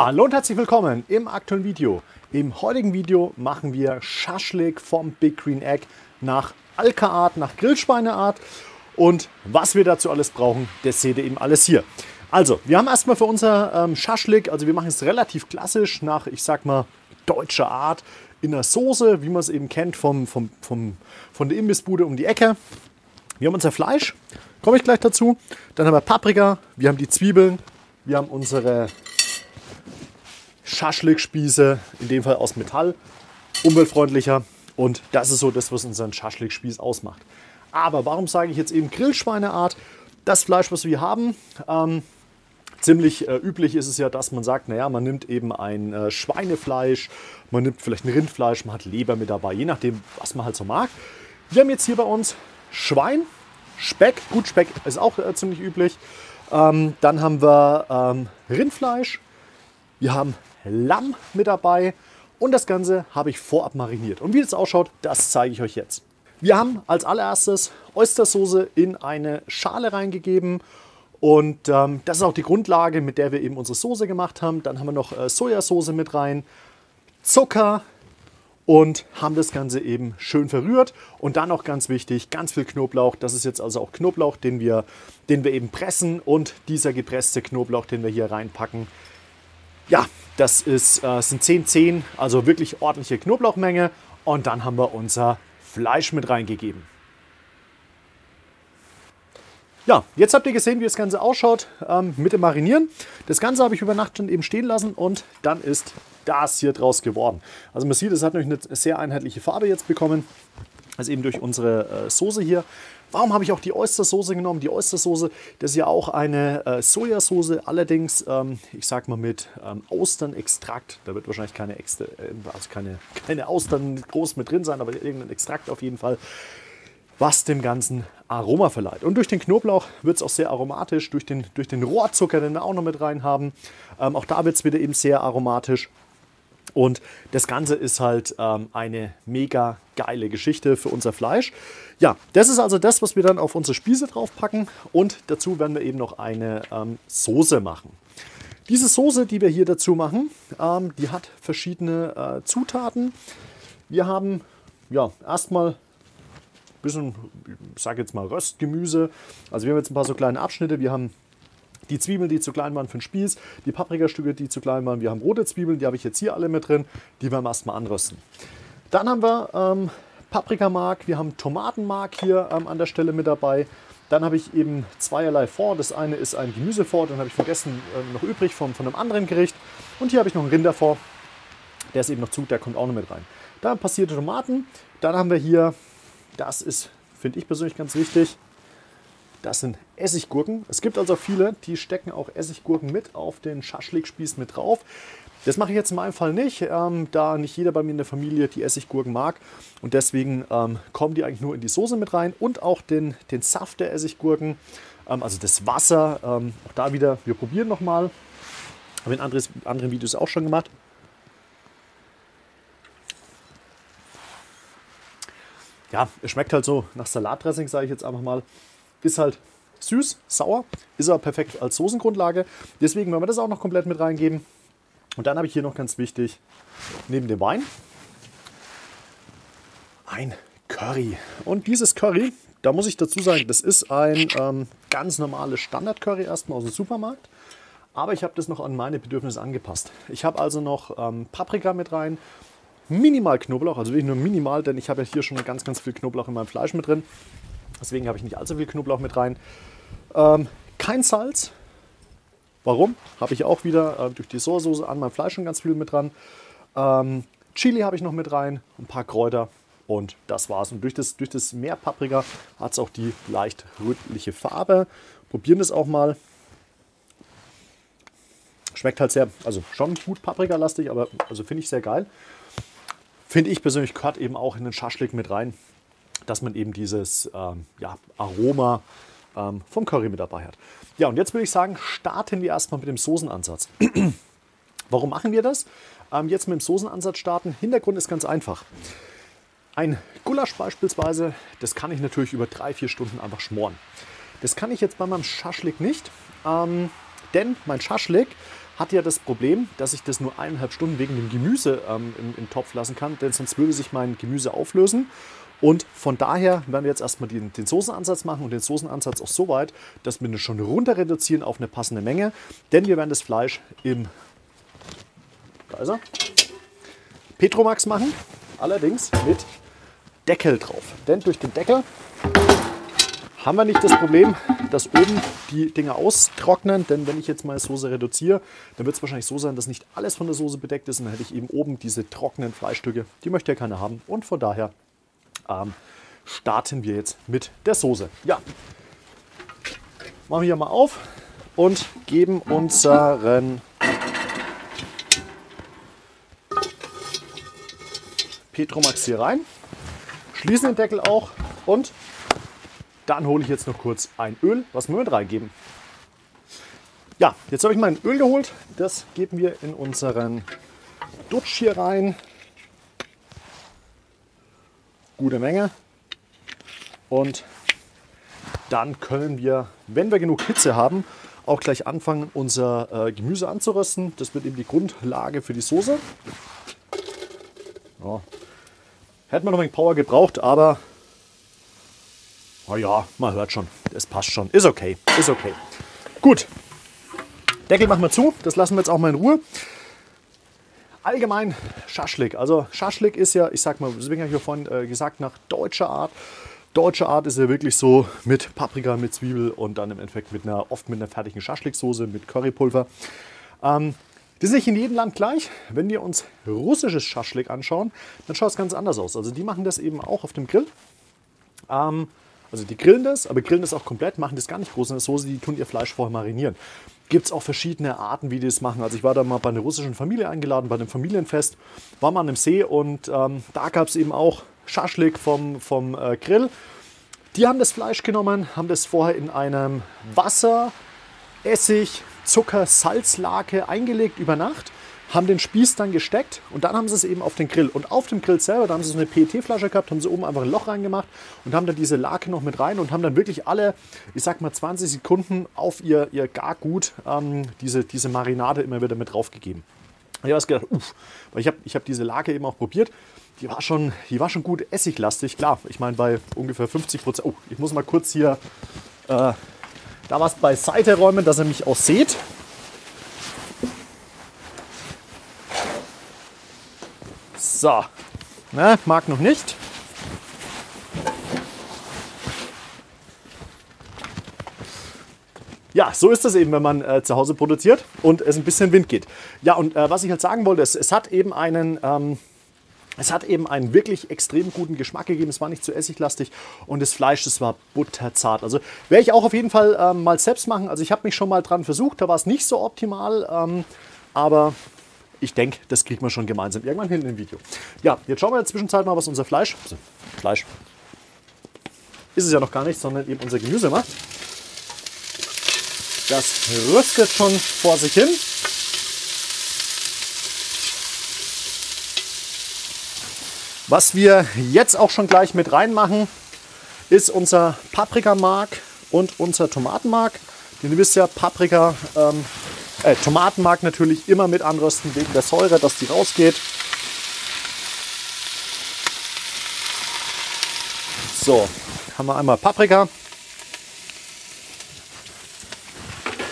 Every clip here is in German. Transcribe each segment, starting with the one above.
Hallo und herzlich willkommen im aktuellen Video. Im heutigen Video machen wir Schaschlik vom Big Green Egg nach Alka-Art, nach Grillschweineart. Und was wir dazu alles brauchen, das seht ihr eben alles hier. Also, wir haben erstmal für unser ähm, Schaschlik, also wir machen es relativ klassisch nach, ich sag mal, deutscher Art in der Soße, wie man es eben kennt vom, vom, vom, von der Imbissbude um die Ecke. Wir haben unser Fleisch, komme ich gleich dazu. Dann haben wir Paprika, wir haben die Zwiebeln, wir haben unsere Schaschlikspieße, in dem Fall aus Metall, umweltfreundlicher. Und das ist so das, was unseren Schaschlikspieß ausmacht. Aber warum sage ich jetzt eben Grillschweineart? Das Fleisch, was wir haben, ähm, ziemlich äh, üblich ist es ja, dass man sagt, naja, man nimmt eben ein äh, Schweinefleisch, man nimmt vielleicht ein Rindfleisch, man hat Leber mit dabei, je nachdem, was man halt so mag. Wir haben jetzt hier bei uns Schwein, Speck, gut Speck ist auch äh, ziemlich üblich. Ähm, dann haben wir ähm, Rindfleisch, wir haben Lamm mit dabei und das Ganze habe ich vorab mariniert. Und wie das ausschaut, das zeige ich euch jetzt. Wir haben als allererstes Oystersoße in eine Schale reingegeben und ähm, das ist auch die Grundlage, mit der wir eben unsere Soße gemacht haben. Dann haben wir noch äh, Sojasauce mit rein, Zucker und haben das Ganze eben schön verrührt. Und dann noch ganz wichtig, ganz viel Knoblauch. Das ist jetzt also auch Knoblauch, den wir, den wir eben pressen und dieser gepresste Knoblauch, den wir hier reinpacken, ja, das ist, äh, sind 10 10, also wirklich ordentliche Knoblauchmenge. Und dann haben wir unser Fleisch mit reingegeben. Ja, jetzt habt ihr gesehen, wie das Ganze ausschaut ähm, mit dem Marinieren. Das Ganze habe ich über Nacht schon eben stehen lassen und dann ist das hier draus geworden. Also man sieht, es hat natürlich eine sehr einheitliche Farbe jetzt bekommen. Also eben durch unsere äh, Soße hier. Warum habe ich auch die Oystersoße genommen? Die Oystersoße, das ist ja auch eine äh, Sojasauce, allerdings, ähm, ich sag mal mit ähm, Austernextrakt. Da wird wahrscheinlich keine, Extra, äh, also keine, keine Austern groß mit drin sein, aber irgendein Extrakt auf jeden Fall, was dem Ganzen Aroma verleiht. Und durch den Knoblauch wird es auch sehr aromatisch, durch den, durch den Rohrzucker, den wir auch noch mit rein haben. Ähm, auch da wird es wieder eben sehr aromatisch. Und das Ganze ist halt ähm, eine mega geile Geschichte für unser Fleisch. Ja, das ist also das, was wir dann auf unsere Spieße draufpacken. Und dazu werden wir eben noch eine ähm, Soße machen. Diese Soße, die wir hier dazu machen, ähm, die hat verschiedene äh, Zutaten. Wir haben ja erstmal ein bisschen, ich sage jetzt mal Röstgemüse. Also wir haben jetzt ein paar so kleine Abschnitte. Wir haben die Zwiebeln, die zu klein waren für den Spieß, die Paprikastücke, die zu klein waren. Wir haben rote Zwiebeln, die habe ich jetzt hier alle mit drin. Die werden wir erstmal anrösten. Dann haben wir ähm, Paprikamark, wir haben Tomatenmark hier ähm, an der Stelle mit dabei. Dann habe ich eben zweierlei Fond. Das eine ist ein Gemüsefond, den habe ich vergessen äh, noch übrig von, von einem anderen Gericht. Und hier habe ich noch einen Rinderfond, der ist eben noch zu, der kommt auch noch mit rein. Dann passierte Tomaten. Dann haben wir hier, das ist, finde ich persönlich ganz wichtig, das sind Essiggurken. Es gibt also viele, die stecken auch Essiggurken mit auf den Schaschlikspieß mit drauf. Das mache ich jetzt in meinem Fall nicht, ähm, da nicht jeder bei mir in der Familie die Essiggurken mag. Und deswegen ähm, kommen die eigentlich nur in die Soße mit rein und auch den, den Saft der Essiggurken, ähm, also das Wasser. Ähm, auch da wieder, wir probieren nochmal. Habe in anderes, anderen Videos auch schon gemacht. Ja, es schmeckt halt so nach Salatdressing, sage ich jetzt einfach mal. Ist halt süß, sauer, ist aber perfekt als Soßengrundlage. Deswegen werden wir das auch noch komplett mit reingeben. Und dann habe ich hier noch ganz wichtig, neben dem Wein, ein Curry. Und dieses Curry, da muss ich dazu sagen, das ist ein ähm, ganz normales Standard-Curry erstmal aus dem Supermarkt. Aber ich habe das noch an meine Bedürfnisse angepasst. Ich habe also noch ähm, Paprika mit rein, minimal Knoblauch, also wirklich nur minimal, denn ich habe ja hier schon ganz, ganz viel Knoblauch in meinem Fleisch mit drin. Deswegen habe ich nicht allzu viel Knoblauch mit rein. Ähm, kein Salz. Warum? Habe ich auch wieder äh, durch die Sojasauce an meinem Fleisch schon ganz viel mit dran. Ähm, Chili habe ich noch mit rein, ein paar Kräuter und das war's. Und durch das, durch das Meerpaprika hat es auch die leicht rötliche Farbe. Probieren das auch mal. Schmeckt halt sehr, also schon gut paprikalastig, aber also finde ich sehr geil. Finde ich persönlich gehört eben auch in den Schaschlik mit rein dass man eben dieses ähm, ja, Aroma ähm, vom Curry mit dabei hat. Ja, und jetzt würde ich sagen, starten wir erstmal mit dem Soßenansatz. Warum machen wir das? Ähm, jetzt mit dem Soßenansatz starten. Hintergrund ist ganz einfach. Ein Gulasch beispielsweise, das kann ich natürlich über drei, vier Stunden einfach schmoren. Das kann ich jetzt bei meinem Schaschlik nicht, ähm, denn mein Schaschlik hat ja das Problem, dass ich das nur eineinhalb Stunden wegen dem Gemüse ähm, im, im Topf lassen kann, denn sonst würde sich mein Gemüse auflösen. Und von daher werden wir jetzt erstmal den, den Soßenansatz machen und den Soßenansatz auch so weit, dass wir ihn schon runter reduzieren auf eine passende Menge. Denn wir werden das Fleisch im da ist er, Petromax machen, allerdings mit Deckel drauf. Denn durch den Deckel haben wir nicht das Problem, dass oben die Dinge austrocknen. Denn wenn ich jetzt meine Soße reduziere, dann wird es wahrscheinlich so sein, dass nicht alles von der Soße bedeckt ist. Und dann hätte ich eben oben diese trockenen Fleischstücke. Die möchte ja keiner haben. Und von daher ähm, starten wir jetzt mit der Soße. Ja, machen wir hier mal auf und geben unseren Petromax hier rein. Schließen den Deckel auch und dann hole ich jetzt noch kurz ein Öl, was wir mit reingeben. Ja, jetzt habe ich mein Öl geholt. Das geben wir in unseren Dutsch hier rein. Gute Menge. Und dann können wir, wenn wir genug Hitze haben, auch gleich anfangen, unser äh, Gemüse anzurösten. Das wird eben die Grundlage für die Soße. Ja. Hätte man noch ein Power gebraucht, aber oh ja, man hört schon. Es passt schon. Ist okay. Ist okay. Gut. Deckel machen wir zu. Das lassen wir jetzt auch mal in Ruhe. Allgemein Schaschlik. Also Schaschlik ist ja, ich sag mal, deswegen habe ich ja vorhin äh, gesagt, nach deutscher Art. Deutsche Art ist ja wirklich so mit Paprika, mit Zwiebel und dann im Endeffekt mit einer, oft mit einer fertigen Schaschliksoße, mit Currypulver. Ähm, das ist nicht in jedem Land gleich. Wenn wir uns russisches Schaschlik anschauen, dann schaut es ganz anders aus. Also die machen das eben auch auf dem Grill. Ähm, also die grillen das, aber grillen das auch komplett, machen das gar nicht groß in der Soße, die tun ihr Fleisch vorher marinieren. Gibt es auch verschiedene Arten, wie die das machen. Also ich war da mal bei einer russischen Familie eingeladen, bei einem Familienfest, war mal an einem See und ähm, da gab es eben auch Schaschlik vom, vom äh, Grill. Die haben das Fleisch genommen, haben das vorher in einem Wasser, Essig, Zucker, Salzlake eingelegt über Nacht haben den Spieß dann gesteckt und dann haben sie es eben auf den Grill. Und auf dem Grill selber, da haben sie so eine PET-Flasche gehabt, haben sie oben einfach ein Loch reingemacht und haben dann diese Lake noch mit rein und haben dann wirklich alle, ich sag mal 20 Sekunden auf ihr, ihr Gargut ähm, diese, diese Marinade immer wieder mit draufgegeben. Ich habe gedacht, uff, weil ich habe ich hab diese Lake eben auch probiert. Die war schon, die war schon gut essiglastig. Klar, ich meine bei ungefähr 50 Prozent. Oh, ich muss mal kurz hier äh, da was beiseite räumen, dass ihr mich auch seht. So, ne, mag noch nicht. Ja, so ist das eben, wenn man äh, zu Hause produziert und es ein bisschen Wind geht. Ja, und äh, was ich halt sagen wollte, ist, es hat eben einen... Ähm, es hat eben einen wirklich extrem guten Geschmack gegeben. Es war nicht zu essiglastig und das Fleisch, das war butterzart. Also werde ich auch auf jeden Fall ähm, mal selbst machen. Also ich habe mich schon mal dran versucht, da war es nicht so optimal, ähm, aber ich denke, das kriegt man schon gemeinsam irgendwann hin im Video. Ja, jetzt schauen wir in der Zwischenzeit mal, was unser Fleisch, also Fleisch, ist es ja noch gar nicht, sondern eben unser Gemüse macht. Das rüstet schon vor sich hin. Was wir jetzt auch schon gleich mit reinmachen, ist unser Paprikamark und unser Tomatenmark. Denn ihr wisst ja, Paprika ähm, äh, Tomatenmark natürlich immer mit anrösten wegen der Säure, dass die rausgeht. So, haben wir einmal Paprika.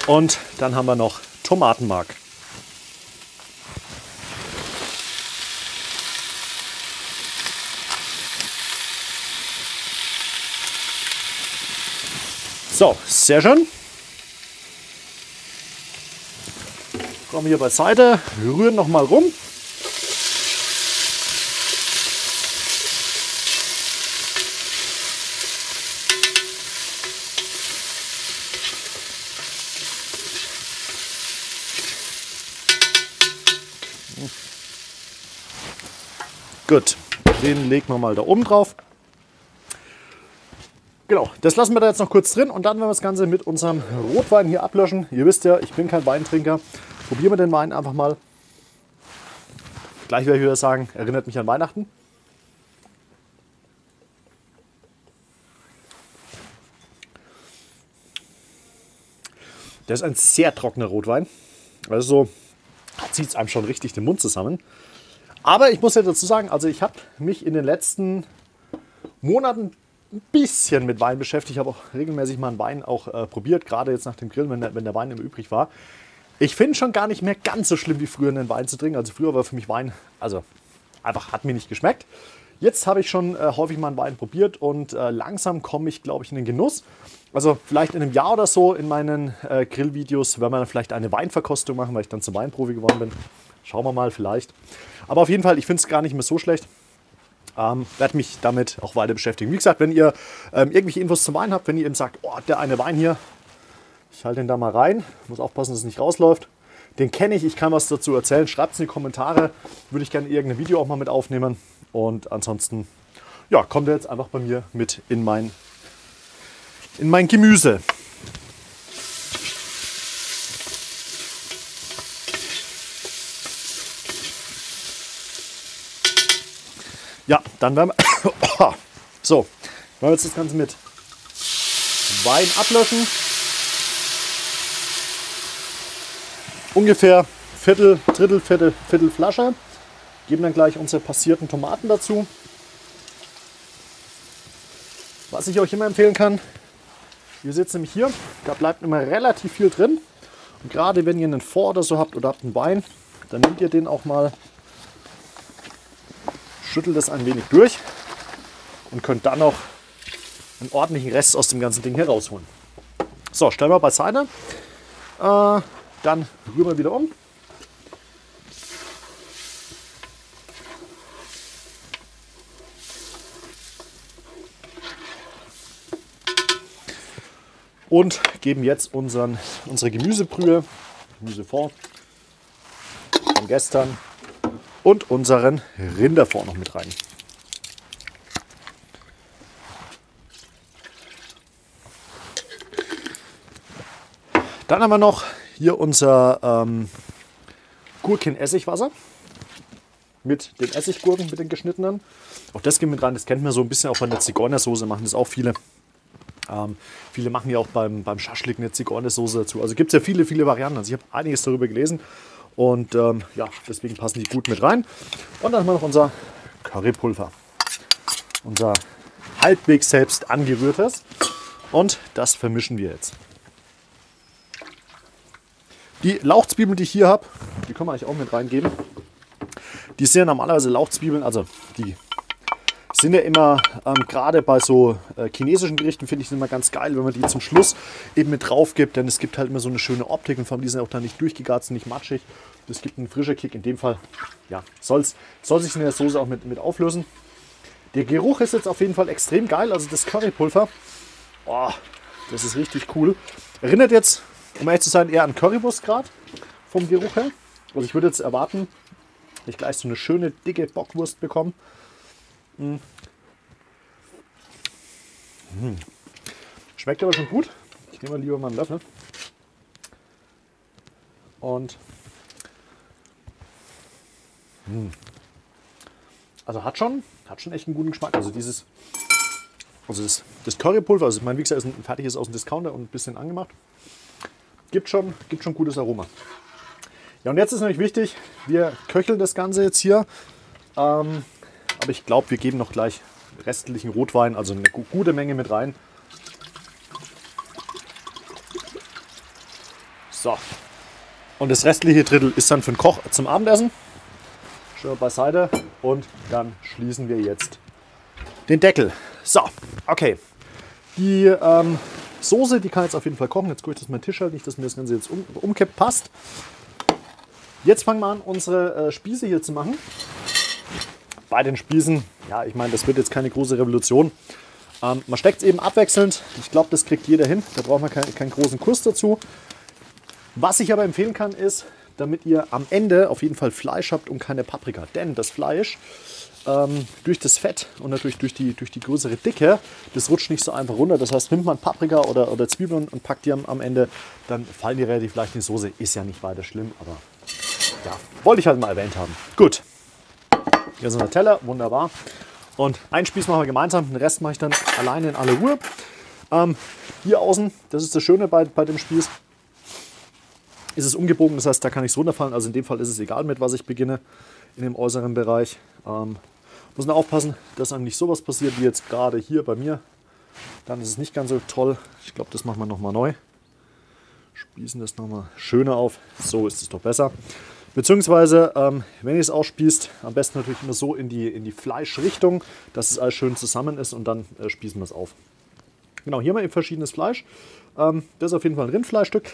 Und dann haben wir noch Tomatenmark. So, sehr schön. Kommen hier beiseite, rühren noch mal rum. Gut, den legen wir mal da oben drauf. Genau, das lassen wir da jetzt noch kurz drin und dann werden wir das Ganze mit unserem Rotwein hier ablöschen. Ihr wisst ja, ich bin kein Weintrinker. Probieren wir den Wein einfach mal. Gleich werde ich wieder sagen, erinnert mich an Weihnachten. Der ist ein sehr trockener Rotwein. Also zieht es einem schon richtig den Mund zusammen. Aber ich muss ja dazu sagen, also ich habe mich in den letzten Monaten ein bisschen mit Wein beschäftigt. Ich habe auch regelmäßig mal einen Wein auch äh, probiert, gerade jetzt nach dem Grillen, wenn der, wenn der Wein immer übrig war. Ich finde schon gar nicht mehr ganz so schlimm wie früher einen Wein zu trinken. Also früher war für mich Wein, also einfach hat mir nicht geschmeckt. Jetzt habe ich schon äh, häufig mal einen Wein probiert und äh, langsam komme ich, glaube ich, in den Genuss. Also vielleicht in einem Jahr oder so in meinen äh, Grillvideos werden wir vielleicht eine Weinverkostung machen, weil ich dann zum Weinprofi geworden bin. Schauen wir mal vielleicht. Aber auf jeden Fall, ich finde es gar nicht mehr so schlecht. Ähm, werde mich damit auch weiter beschäftigen. Wie gesagt, wenn ihr ähm, irgendwelche Infos zum Wein habt, wenn ihr eben sagt, oh, der eine Wein hier, ich halte den da mal rein, muss aufpassen, dass es nicht rausläuft. Den kenne ich, ich kann was dazu erzählen. Schreibt es in die Kommentare. Würde ich gerne irgendein Video auch mal mit aufnehmen. Und ansonsten, ja, kommt er jetzt einfach bei mir mit in mein, in mein Gemüse. Ja, dann werden wir. so, wollen wir jetzt das Ganze mit Wein ablöschen. Ungefähr Viertel, Drittel, Viertel, Viertel Flasche. Geben dann gleich unsere passierten Tomaten dazu. Was ich euch immer empfehlen kann, ihr seht nämlich hier, da bleibt immer relativ viel drin. Und gerade wenn ihr einen Fond oder so habt oder habt einen Wein, dann nehmt ihr den auch mal schüttelt das ein wenig durch und könnt dann noch einen ordentlichen Rest aus dem ganzen Ding herausholen. So, stellen wir beiseite. Äh, dann rühren wir wieder um. Und geben jetzt unseren, unsere Gemüsebrühe, Gemüsefond von gestern und unseren Rinderfond noch mit rein. Dann haben wir noch hier unser ähm, Gurken-Essigwasser mit den Essiggurken, mit den geschnittenen. Auch das geht mit rein, das kennt man so ein bisschen auch von der Zigeunersoße, machen das auch viele. Ähm, viele machen ja auch beim, beim Schaschlik eine Zigeunersoße dazu. Also gibt es ja viele, viele Varianten. Also ich habe einiges darüber gelesen. Und ähm, ja, deswegen passen die gut mit rein. Und dann haben wir noch unser Currypulver. Unser halbwegs selbst angerührtes. Und das vermischen wir jetzt. Die Lauchzwiebeln, die ich hier habe, die können wir eigentlich auch mit reingeben. Die sind ja normalerweise Lauchzwiebeln, also die sind ja immer, ähm, gerade bei so äh, chinesischen Gerichten, finde ich es immer ganz geil, wenn man die zum Schluss eben mit drauf gibt, denn es gibt halt immer so eine schöne Optik und vor allem die sind auch dann nicht durchgegart, sind nicht matschig. Das gibt einen frischen Kick. In dem Fall ja, soll's, soll sich in der Soße auch mit, mit auflösen. Der Geruch ist jetzt auf jeden Fall extrem geil. Also das Currypulver, oh, das ist richtig cool. Erinnert jetzt, um ehrlich zu sein, eher an Currywurst gerade vom Geruch her. Also ich würde jetzt erwarten, dass ich gleich so eine schöne dicke Bockwurst bekomme. Hm. Hm. Schmeckt aber schon gut. Ich nehme lieber mal einen Löffel. Und hm. also hat schon, hat schon echt einen guten Geschmack. Also dieses, also das, das Currypulver, also ich meine, ist ein fertiges aus dem Discounter und ein bisschen angemacht. Gibt schon, gibt schon gutes Aroma. Ja, und jetzt ist natürlich wichtig, wir köcheln das Ganze jetzt hier. Ähm, aber ich glaube, wir geben noch gleich restlichen Rotwein, also eine gute Menge mit rein. So. Und das restliche Drittel ist dann für den Koch zum Abendessen. Schon beiseite. Und dann schließen wir jetzt den Deckel. So, okay. Die ähm, Soße, die kann jetzt auf jeden Fall kochen. Jetzt gucke ich, dass mein Tisch halt nicht, dass mir das Ganze jetzt um, umkippt, passt. Jetzt fangen wir an, unsere äh, Spieße hier zu machen bei den Spießen, ja, ich meine, das wird jetzt keine große Revolution. Ähm, man steckt es eben abwechselnd. Ich glaube, das kriegt jeder hin. Da braucht man keinen, keinen großen Kurs dazu. Was ich aber empfehlen kann, ist, damit ihr am Ende auf jeden Fall Fleisch habt und keine Paprika. Denn das Fleisch ähm, durch das Fett und natürlich durch die, durch die größere Dicke, das rutscht nicht so einfach runter. Das heißt, nimmt man Paprika oder, oder Zwiebeln und packt die am, am Ende, dann fallen die relativ leicht in die Soße. Ist ja nicht weiter schlimm, aber ja, wollte ich halt mal erwähnt haben. Gut, hier ist unser Teller, wunderbar. Und einen Spieß machen wir gemeinsam, den Rest mache ich dann alleine in aller Ruhe. Ähm, hier außen, das ist das Schöne bei, bei dem Spieß, ist es umgebogen, das heißt, da kann ich es runterfallen. Also in dem Fall ist es egal, mit was ich beginne in dem äußeren Bereich. Ähm, muss man aufpassen, dass einem nicht sowas passiert wie jetzt gerade hier bei mir. Dann ist es nicht ganz so toll. Ich glaube, das machen wir nochmal neu. Spießen das nochmal schöner auf. So ist es doch besser. Beziehungsweise, ähm, wenn ihr es ausspießt, am besten natürlich immer so in die, in die Fleischrichtung, dass es alles schön zusammen ist und dann äh, spießen wir es auf. Genau, hier wir eben verschiedenes Fleisch. Ähm, das ist auf jeden Fall ein Rindfleischstück.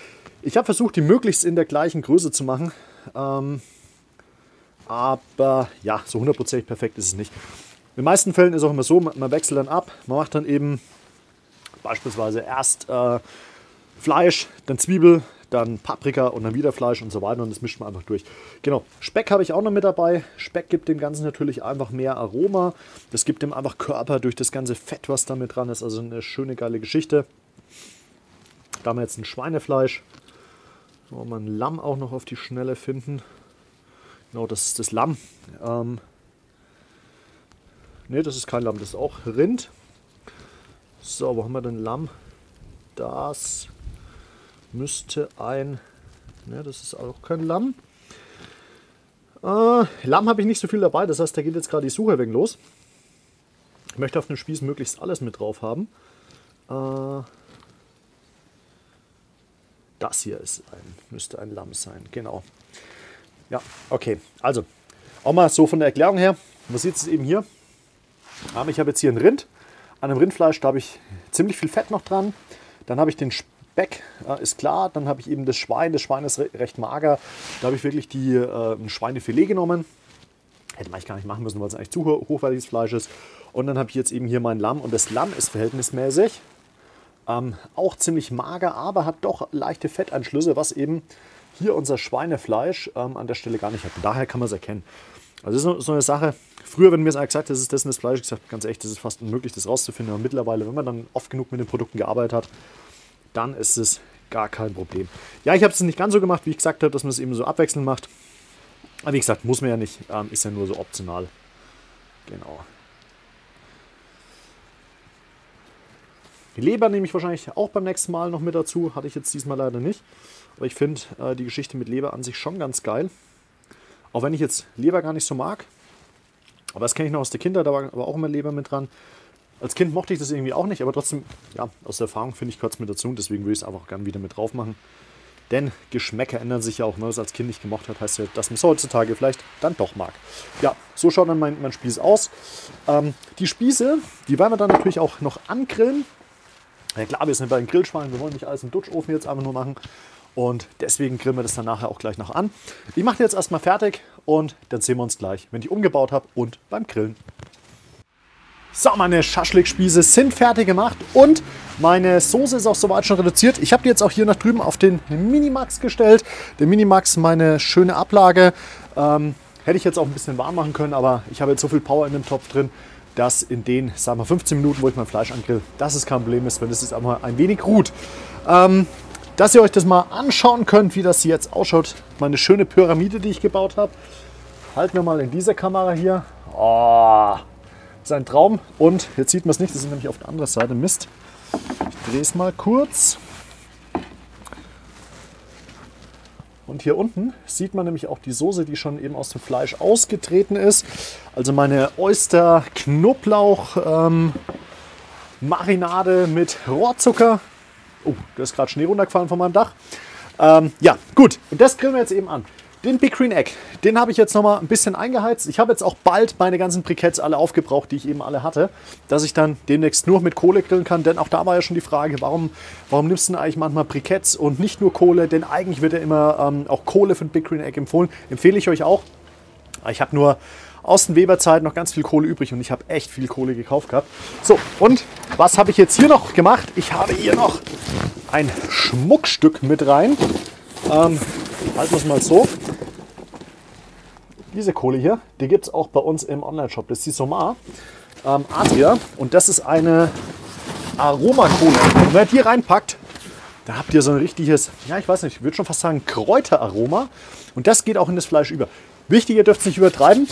Ich habe versucht, die möglichst in der gleichen Größe zu machen. Ähm, aber ja, so hundertprozentig perfekt ist es nicht. In den meisten Fällen ist auch immer so, man wechselt dann ab. Man macht dann eben beispielsweise erst äh, Fleisch, dann Zwiebel, dann Paprika und dann wieder Fleisch und so weiter und das mischt man einfach durch. Genau, Speck habe ich auch noch mit dabei. Speck gibt dem Ganzen natürlich einfach mehr Aroma. Das gibt dem einfach Körper durch das ganze Fett, was da mit dran ist. Also eine schöne, geile Geschichte. Da haben wir jetzt ein Schweinefleisch. Wollen wir ein Lamm auch noch auf die Schnelle finden. Genau, das ist das Lamm. Ähm, ne, das ist kein Lamm, das ist auch Rind. So, wo haben wir denn Lamm? Das müsste ein, ne, das ist auch kein Lamm. Äh, Lamm habe ich nicht so viel dabei, das heißt, da geht jetzt gerade die Suche wegen los. Ich möchte auf dem Spieß möglichst alles mit drauf haben. Äh, das hier ist ein, müsste ein Lamm sein, genau. Ja, okay. Also, auch mal so von der Erklärung her. Man sieht es eben hier. Ich habe jetzt hier ein Rind. An dem Rindfleisch, da habe ich ziemlich viel Fett noch dran. Dann habe ich den Speck, äh, ist klar. Dann habe ich eben das Schwein. Das Schwein ist recht mager. Da habe ich wirklich die, äh, ein Schweinefilet genommen. Hätte man eigentlich gar nicht machen müssen, weil es eigentlich zu hochwertiges Fleisch ist. Und dann habe ich jetzt eben hier mein Lamm. Und das Lamm ist verhältnismäßig ähm, auch ziemlich mager, aber hat doch leichte Fetteinschlüsse, was eben hier unser Schweinefleisch ähm, an der Stelle gar nicht hat. Daher kann man es erkennen. Also das ist so eine Sache. Früher, wenn mir es gesagt hat, das ist das das Fleisch, ich gesagt, ganz echt, das ist fast unmöglich, das rauszufinden. Aber mittlerweile, wenn man dann oft genug mit den Produkten gearbeitet hat, dann ist es gar kein Problem. Ja, ich habe es nicht ganz so gemacht, wie ich gesagt habe, dass man es eben so abwechselnd macht. Aber wie gesagt, muss man ja nicht, ähm, ist ja nur so optional. Genau. Die Leber nehme ich wahrscheinlich auch beim nächsten Mal noch mit dazu. Hatte ich jetzt diesmal leider nicht. Aber ich finde äh, die Geschichte mit Leber an sich schon ganz geil. Auch wenn ich jetzt Leber gar nicht so mag. Aber das kenne ich noch aus der Kindheit, da war aber auch immer Leber mit dran. Als Kind mochte ich das irgendwie auch nicht, aber trotzdem, ja, aus der Erfahrung finde ich kurz mit dazu. Und deswegen würde ich es einfach gerne wieder mit drauf machen. Denn Geschmäcker ändern sich ja auch. Man es als Kind nicht gemocht hat, heißt ja, dass man es heutzutage vielleicht dann doch mag. Ja, so schaut dann mein, mein Spieß aus. Ähm, die Spieße, die werden wir dann natürlich auch noch angrillen. Ja klar, wir sind bei den Grillschweinen, wir wollen nicht alles im Dutchofen jetzt einfach nur machen. Und deswegen grillen wir das dann nachher auch gleich noch an. Ich mache jetzt erstmal fertig und dann sehen wir uns gleich, wenn ich umgebaut habe und beim Grillen. So, meine Schaschlikspieße sind fertig gemacht und meine Soße ist auch soweit schon reduziert. Ich habe die jetzt auch hier nach drüben auf den Minimax gestellt. Der Minimax, meine schöne Ablage. Ähm, hätte ich jetzt auch ein bisschen warm machen können, aber ich habe jetzt so viel Power in dem Topf drin, dass in den, sagen wir 15 Minuten, wo ich mein Fleisch angrill, dass es kein Problem ist, wenn es jetzt einmal ein wenig ruht. Ähm, dass ihr euch das mal anschauen könnt, wie das jetzt ausschaut. Meine schöne Pyramide, die ich gebaut habe. Halten wir mal in dieser Kamera hier. Oh, ist ein Traum. Und jetzt sieht man es nicht, das ist nämlich auf der anderen Seite. Mist. Ich drehe es mal kurz. Und hier unten sieht man nämlich auch die Soße, die schon eben aus dem Fleisch ausgetreten ist. Also meine Oyster Knoblauch ähm, mit Rohrzucker. Oh, da ist gerade Schnee runtergefallen von meinem Dach. Ähm, ja, gut. Und das grillen wir jetzt eben an. Den Big Green Egg, den habe ich jetzt noch mal ein bisschen eingeheizt. Ich habe jetzt auch bald meine ganzen Briketts alle aufgebraucht, die ich eben alle hatte, dass ich dann demnächst nur mit Kohle grillen kann. Denn auch da war ja schon die Frage, warum, warum nimmst du denn eigentlich manchmal Briketts und nicht nur Kohle? Denn eigentlich wird ja immer ähm, auch Kohle für den Big Green Egg empfohlen. Empfehle ich euch auch. Ich habe nur aus den Weberzeit noch ganz viel Kohle übrig und ich habe echt viel Kohle gekauft gehabt. So, und was habe ich jetzt hier noch gemacht? Ich habe hier noch ein Schmuckstück mit rein. Ähm, halten wir es mal so. Diese Kohle hier, die gibt es auch bei uns im Online-Shop. Das ist die Somar ähm, Adria und das ist eine Aromakohle. Wenn ihr die reinpackt, da habt ihr so ein richtiges, ja ich weiß nicht, ich würde schon fast sagen Kräuteraroma und das geht auch in das Fleisch über. Wichtig, ihr dürft es nicht übertreiben,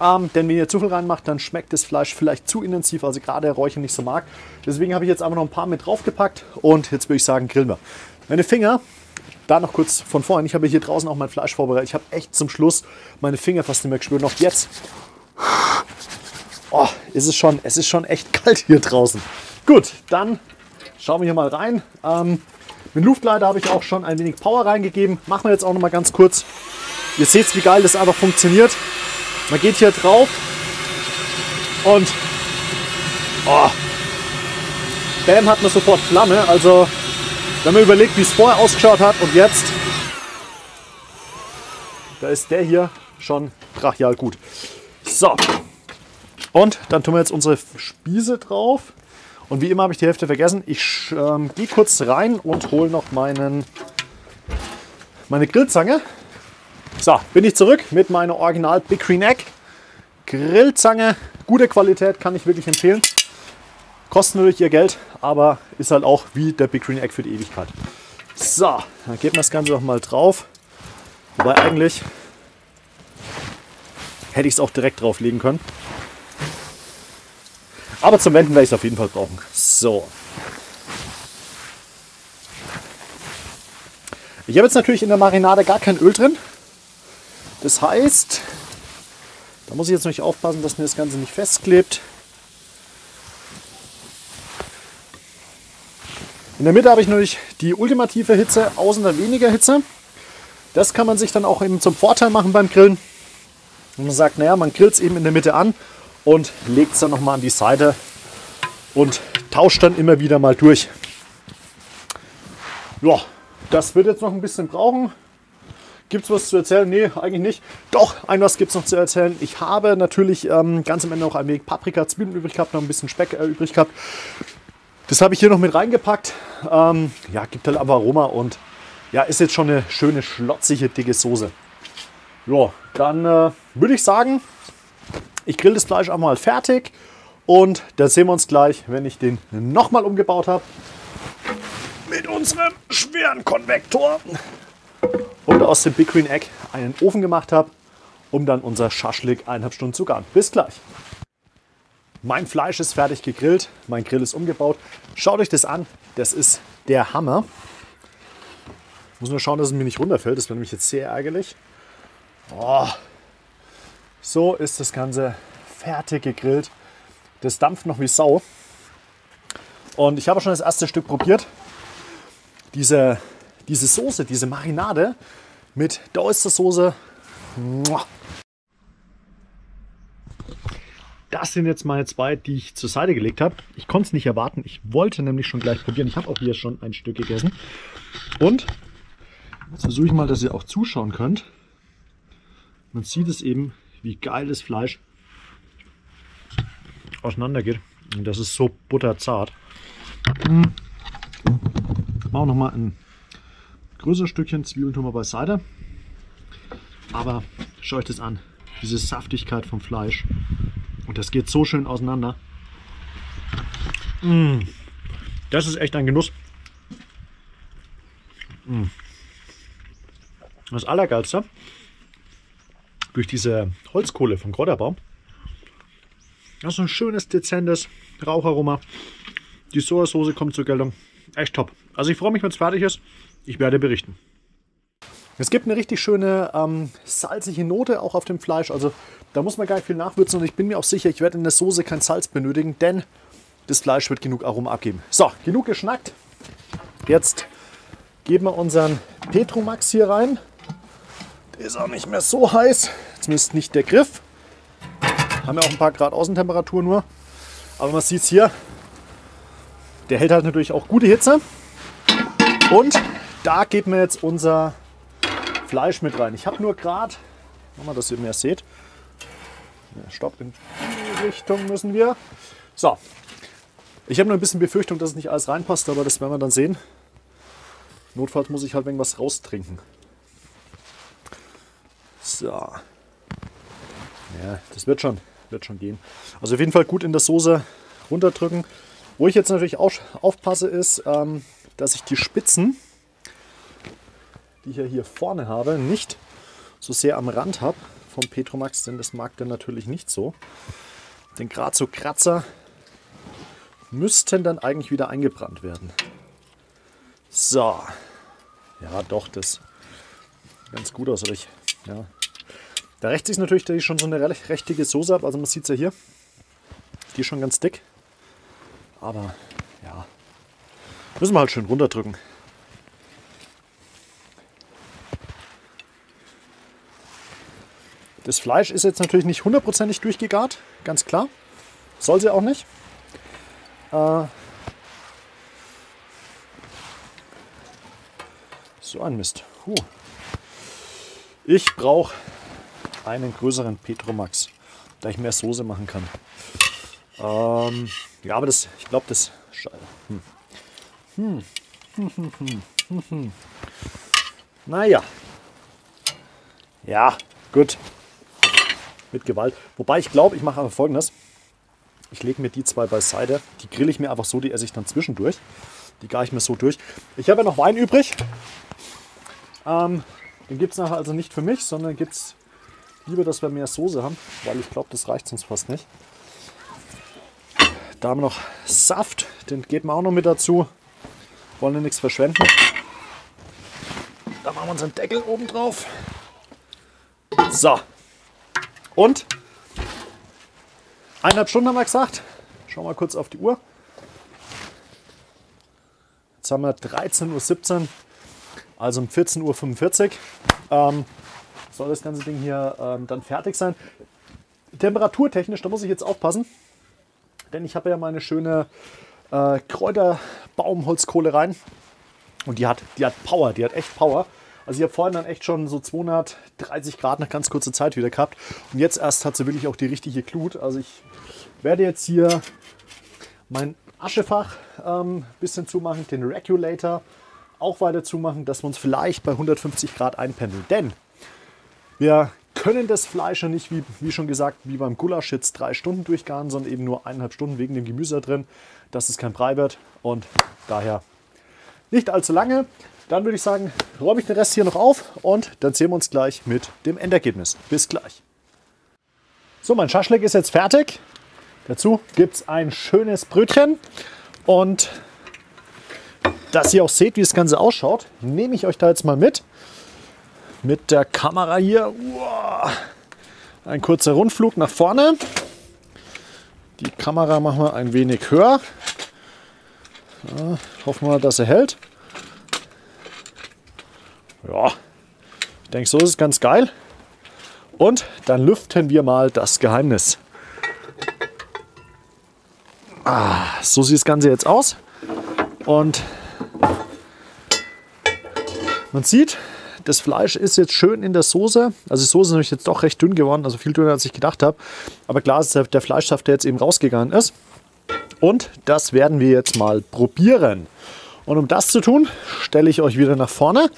ähm, denn wenn ihr zu viel reinmacht, dann schmeckt das Fleisch vielleicht zu intensiv, also gerade der Räucher nicht so mag. Deswegen habe ich jetzt einfach noch ein paar mit draufgepackt und jetzt würde ich sagen, grillen wir. Meine Finger da noch kurz von vorhin. Ich habe hier draußen auch mein Fleisch vorbereitet. Ich habe echt zum Schluss meine Finger fast nicht mehr gespürt. Noch jetzt. Oh, ist es schon, es ist schon echt kalt hier draußen. Gut, dann schauen wir hier mal rein. Ähm, mit Luftleiter habe ich auch schon ein wenig Power reingegeben. Machen wir jetzt auch noch mal ganz kurz. Ihr seht, wie geil das einfach funktioniert. Man geht hier drauf und oh, Bam hat man sofort Flamme. Also wenn man überlegt, wie es vorher ausgeschaut hat und jetzt, da ist der hier schon brachial gut. So, und dann tun wir jetzt unsere Spieße drauf. Und wie immer habe ich die Hälfte vergessen. Ich ähm, gehe kurz rein und hole noch meinen, meine Grillzange. So, bin ich zurück mit meiner Original Big Green Egg. Grillzange, gute Qualität, kann ich wirklich empfehlen. Kostet natürlich ihr Geld, aber ist halt auch wie der Big Green Egg für die Ewigkeit. So, dann geben wir das Ganze noch mal drauf. Wobei eigentlich hätte ich es auch direkt drauflegen können. Aber zum Wenden werde ich es auf jeden Fall brauchen. So. Ich habe jetzt natürlich in der Marinade gar kein Öl drin. Das heißt, da muss ich jetzt noch aufpassen, dass mir das Ganze nicht festklebt. In der Mitte habe ich natürlich die ultimative Hitze, außen dann weniger Hitze. Das kann man sich dann auch eben zum Vorteil machen beim Grillen. Und man sagt, naja, man grillt es eben in der Mitte an und legt es dann nochmal an die Seite und tauscht dann immer wieder mal durch. Ja, das wird jetzt noch ein bisschen brauchen. Gibt es was zu erzählen? Nee, eigentlich nicht. Doch, ein was gibt es noch zu erzählen. Ich habe natürlich ähm, ganz am Ende noch ein wenig Paprika, Zwiebeln übrig gehabt, noch ein bisschen Speck äh, übrig gehabt. Das habe ich hier noch mit reingepackt. Ähm, ja, gibt halt aber Aroma und ja, ist jetzt schon eine schöne, schlotzige, dicke Soße. Ja, dann äh, würde ich sagen, ich grill das Fleisch einmal fertig und dann sehen wir uns gleich, wenn ich den nochmal umgebaut habe. Mit unserem schweren Konvektor. Und aus dem Big Green Egg einen Ofen gemacht habe, um dann unser Schaschlik eineinhalb Stunden zu garen. Bis gleich. Mein Fleisch ist fertig gegrillt, mein Grill ist umgebaut. Schaut euch das an, das ist der Hammer. Muss nur schauen, dass es mir nicht runterfällt, das wäre nämlich jetzt sehr ärgerlich. Oh, so ist das Ganze fertig gegrillt. Das dampft noch wie Sau. Und ich habe schon das erste Stück probiert. Diese, diese Soße, diese Marinade mit der Oystersoße. Das sind jetzt meine zwei, die ich zur Seite gelegt habe. Ich konnte es nicht erwarten. Ich wollte nämlich schon gleich probieren. Ich habe auch hier schon ein Stück gegessen. Und jetzt versuche ich mal, dass ihr auch zuschauen könnt. Man sieht es eben, wie geil das Fleisch auseinander geht. Und das ist so butterzart. Hm. Machen wir noch mal ein größeres Stückchen Zwiebeln tun wir beiseite. Aber schaut euch das an. Diese Saftigkeit vom Fleisch. Und das geht so schön auseinander. Mmh. Das ist echt ein Genuss. Mmh. Das Allergeilste, durch diese Holzkohle vom Kräuterbaum, das ist ein schönes, dezentes Raucharoma. Die Sojasauce kommt zur Geltung. Echt top. Also ich freue mich, wenn es fertig ist. Ich werde berichten. Es gibt eine richtig schöne ähm, salzige Note auch auf dem Fleisch. Also da muss man gar nicht viel nachwürzen und ich bin mir auch sicher, ich werde in der Soße kein Salz benötigen, denn das Fleisch wird genug Aroma abgeben. So, genug geschnackt. Jetzt geben wir unseren Petromax hier rein. Der ist auch nicht mehr so heiß, zumindest nicht der Griff. Haben ja auch ein paar Grad Außentemperatur nur. Aber man sieht es hier, der hält halt natürlich auch gute Hitze. Und da geben wir jetzt unser Fleisch mit rein. Ich habe nur gerade, mal, dass ihr mehr seht. Stopp, in die Richtung müssen wir. So, ich habe nur ein bisschen Befürchtung, dass es nicht alles reinpasst, aber das werden wir dann sehen. Notfalls muss ich halt irgendwas raustrinken. So. Ja, das wird schon wird schon gehen. Also auf jeden Fall gut in der Soße runterdrücken. Wo ich jetzt natürlich auch aufpasse, ist, ähm, dass ich die Spitzen, die ich ja hier vorne habe, nicht so sehr am Rand habe vom Petromax, denn das mag der natürlich nicht so. Denn gerade so Kratzer müssten dann eigentlich wieder eingebrannt werden. So, Ja, doch, das sieht ganz gut aus. Ich, ja. Da rächt sich natürlich schon so eine recht rechtige Soße ab. Also man sieht es ja hier. Die ist schon ganz dick. Aber ja, müssen wir halt schön runterdrücken. Das Fleisch ist jetzt natürlich nicht hundertprozentig durchgegart, ganz klar. Soll sie auch nicht. Äh, so ein Mist. Puh. Ich brauche einen größeren Petromax, da ich mehr Soße machen kann. Ähm, ja, aber das, ich glaube, das. Hm. Hm. Hm, hm, hm. Naja. Ja, gut mit Gewalt. Wobei ich glaube, ich mache aber folgendes. Ich lege mir die zwei beiseite. Die grille ich mir einfach so, die esse ich dann zwischendurch. Die gar ich mir so durch. Ich habe ja noch Wein übrig. Ähm, den gibt es nachher also nicht für mich, sondern gibt es lieber, dass wir mehr Soße haben, weil ich glaube, das reicht sonst fast nicht. Da haben wir noch Saft, den geben wir auch noch mit dazu. Wollen wir nichts verschwenden. Da machen wir unseren Deckel oben drauf. So, und eineinhalb Stunden haben wir gesagt. Schauen wir mal kurz auf die Uhr. Jetzt haben wir 13.17 Uhr, also um 14.45 Uhr. Ähm, soll das ganze Ding hier ähm, dann fertig sein. Temperaturtechnisch, da muss ich jetzt aufpassen, denn ich habe ja meine schöne äh, Kräuterbaumholzkohle rein und die hat, die hat Power, die hat echt Power. Also ich habe vorhin dann echt schon so 230 Grad nach ganz kurzer Zeit wieder gehabt. Und jetzt erst hat sie wirklich auch die richtige Glut. Also ich werde jetzt hier mein Aschefach ein ähm, bisschen zumachen, den Regulator auch weiter zumachen, dass wir uns vielleicht bei 150 Grad einpendeln. Denn wir können das Fleisch ja nicht, wie, wie schon gesagt, wie beim Gulasch jetzt drei Stunden durchgaren, sondern eben nur eineinhalb Stunden wegen dem Gemüse drin, dass es kein Brei wird und daher nicht allzu lange. Dann würde ich sagen, räume ich den Rest hier noch auf und dann sehen wir uns gleich mit dem Endergebnis. Bis gleich. So, mein Schaschlik ist jetzt fertig. Dazu gibt es ein schönes Brötchen und dass ihr auch seht, wie das Ganze ausschaut, nehme ich euch da jetzt mal mit. Mit der Kamera hier. Ein kurzer Rundflug nach vorne. Die Kamera machen wir ein wenig höher. Ja, hoffen wir, dass er hält. Ja, ich denke, so ist es ganz geil. Und dann lüften wir mal das Geheimnis. Ah, so sieht das Ganze jetzt aus. Und man sieht, das Fleisch ist jetzt schön in der Soße. Also die Soße ist nämlich jetzt doch recht dünn geworden, also viel dünner als ich gedacht habe. Aber klar ist der Fleischsaft, der jetzt eben rausgegangen ist. Und das werden wir jetzt mal probieren. Und um das zu tun, stelle ich euch wieder nach vorne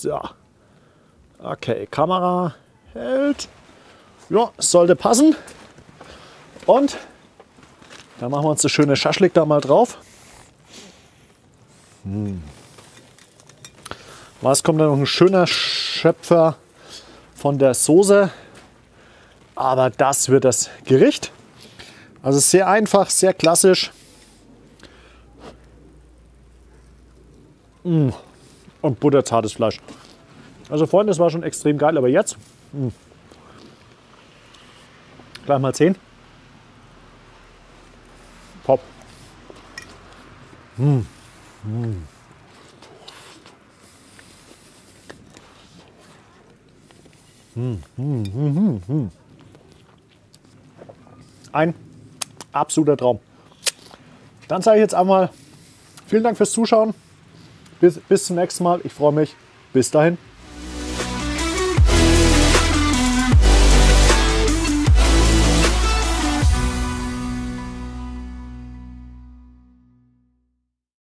so. Okay, Kamera hält. Ja, sollte passen. Und dann machen wir uns das schöne Schaschlik da mal drauf. Hm. Was kommt da noch ein schöner Schöpfer von der Soße? Aber das wird das Gericht. Also sehr einfach, sehr klassisch. Mmh. Und butterzartes Fleisch. Also vorhin, das war schon extrem geil, aber jetzt mmh. gleich mal 10. Top. Mmh. Mmh. Ein absoluter Traum. Dann sage ich jetzt einmal vielen Dank fürs Zuschauen. Bis, bis zum nächsten Mal. Ich freue mich. Bis dahin.